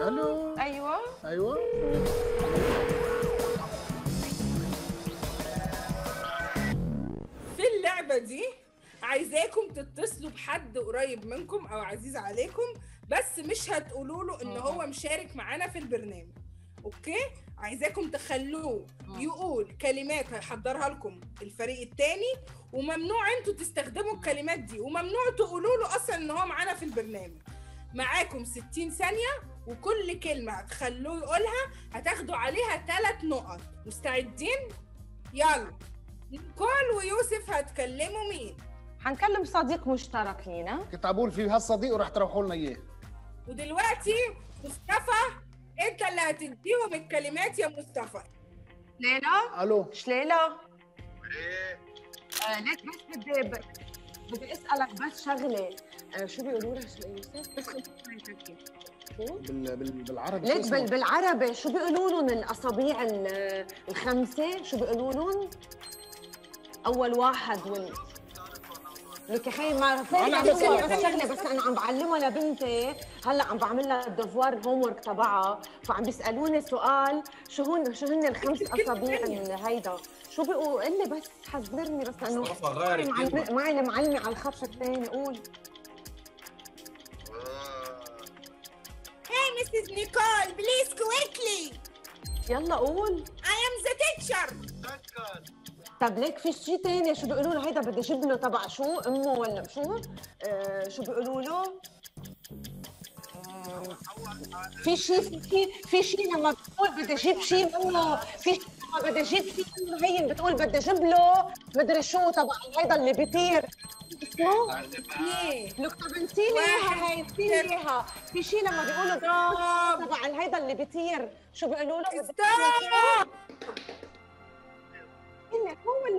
ألو. أيوه. أيوه. في اللعبة دي عايزاكم تتصلوا بحد قريب منكم أو عزيز عليكم بس مش هتقولوا له إن هو مشارك معانا في البرنامج. أوكي؟ عايزاكم تخلوه يقول كلمات هيحضرها لكم. الفريق التاني وممنوع أنتوا تستخدموا الكلمات دي وممنوع تقولوا له أصلا إن هو معانا في البرنامج. معاكم 60 ثانية وكل كلمة هتخلوه يقولها هتاخدوا عليها ثلاث نقط. مستعدين؟ يلا. نيكول ويوسف هتكلموا مين؟ حنكلم صديق مشترك لينا كنت عبول في هالصديق وراح تروحوا لنا إياه. ودلوقتي مصطفى انت اللي هتديهم الكلمات يا مصطفى. ليلى؟ ألو. شليلة آه ليك بس بدي بدي أسألك بس شغلة آه شو بيقولوا لها شو يوسف بس شو؟ بال... بال... بالعربي ليك؟ بال بالعربي شو بيقولوا لهم الأصابيع ال- الخمسة؟ شو بيقولوا لهم؟ أول واحد وال لك يا خي ما. بس شغله بس أنا عم بعلمها لبنتي هلا عم بعمل لها الدفوار الهوم ورك تبعها فعم بيسألوني سؤال شو هن شو هن الخمس اصابيع ال- هيدا شو بيقول قل لي بس حذرني بس لأنه. معي المعلمه على الخط الثاني قول Hey Mrs. Nicole, please quickly. يلا قول I am the teacher. طب ليك في شيء تاني؟ شو بيقولوا له؟ هيدا بدي أجيب له تبع شو؟ أمه ولا شو؟ آه شو بيقولوا له؟ في شيء في شيء في شيء لما بتقول بدي أجيب شيء منه. في شيء لما بدي أجيب شيء منه. هي بتقول بدي أجيب له مدري شو تبع هيدا اللي بيطير. اسمه اثنين لك طب انسيني اياها هي انسيني اياها في شيء لما بيقولوا تبع هيدا اللي بيطير. شو بيقولوا له؟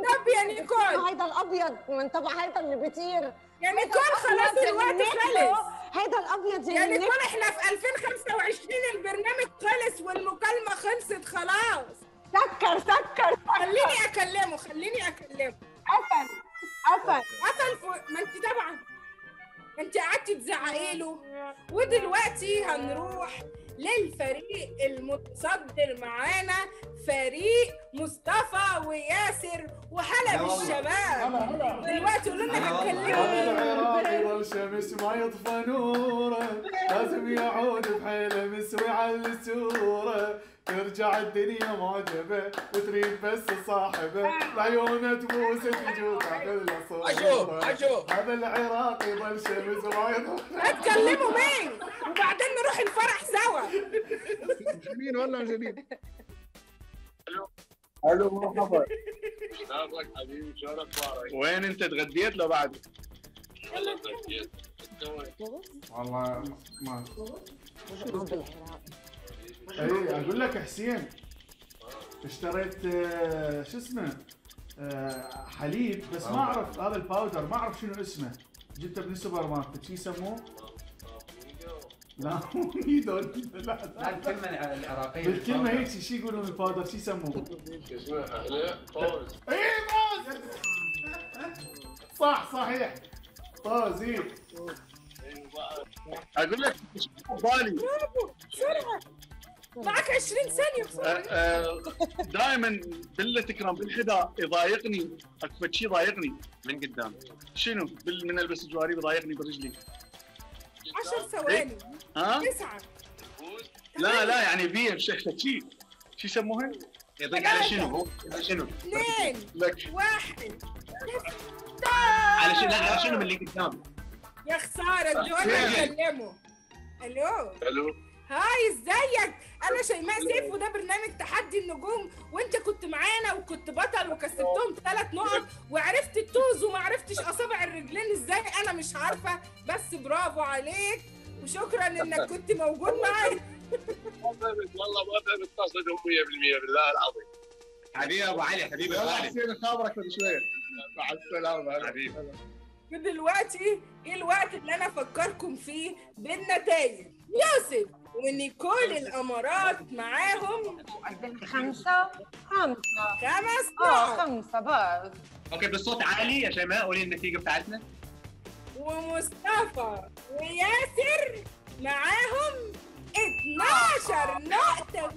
طب يا نيكول. هيدا الأبيض من تبع هيدا اللي بيطير. يا نيكول خلاص الوقت خلص. هيدا الأبيض يا نيكول إحنا في 2025 البرنامج خلص والمكالمة خلصت خلاص. سكر سكر. خليني أكلمه خليني أكلمه. قفل قفل قفل ما أنت طبعا أنت قعدتي تزعقي له ودلوقتي هنروح للفريق المتصدر معانا فريق مصطفى وياسر والله. بالشباب. دلوقتي قولوا لنا. هتكلموا والشمس ما يطفى نوره لازم يعود بحيلة مسوي على السوره ترجع الدنيا معجبة وتريد بس صاحبه. العيونة تبوس تجوز على أشوف أشوف هذا العراقي ظل شمس ما يطفى هتكلموا مين؟ وبعدين نروح الفرح سوا. مين ولا جميل. ألو. مرحبا شلونك حبيبي شلون أخبارك؟ وين انت؟ تغديت لو بعد؟ والله تغديت. والله ما اي أقول لك حسين. اشتريت آه، شو اسمه؟ آه، حليب بس ما أعرف هذا ال powder ما أعرف شنو اسمه. جبته من السوبر ماركت شو يسموه؟ لا مو نيدو لا الكلمة العراقية. بالكلمة هيك شو يقولون ال powder شو يسموه؟ اسمه؟ فوز! اي طوز صح صحيح. طوز اي أقول لك بالي برافو بسرعة معك 20 ثانية بسرعة دائما بله تكرم بالحذاء يضايقني اكو شيء يضايقني من قدام. شنو؟ من ألبس جواري يضايقني برجلي. 10 ثواني. ها؟ تسعة. لا لا يعني فيه شكله شيء شو يسموها؟ يضيق على شنو؟ هو؟ على شنو؟ اثنين. لك. واحد. على شنو على شنو من اللي قدام؟ يا خسارة دول هتكلموا ألو؟ ألو؟ هاي إزيك؟ أنا شيماء سيف وده برنامج تحدي النجوم وأنت كنت معانا وكنت بطل وكسبتهم ثلاث نقط وعرفت التوز وما عرفتش أصابع الرجلين إزاي أنا مش عارفة. بس برافو عليك وشكرا إنك كنت موجود معايا. ما فهمت والله ما فهمت قصدهم 100% بالله العظيم. حبيبي أبو علي حبيبي أبو علي. حسين خابرك بعد شوية. مع السلامة. حبيبي. دلوقتي إيه الوقت اللي أنا أفكركم فيه بالنتائج؟ يوسف ونيكول الأمارات معاهم خمسة خمسة. خمس آه خمسة بقى. أوكي بالصوت عالي يا شيماء. قولي النتيجة بتاعتنا. ومصطفى وياسر معاهم 12 آه. نقطة.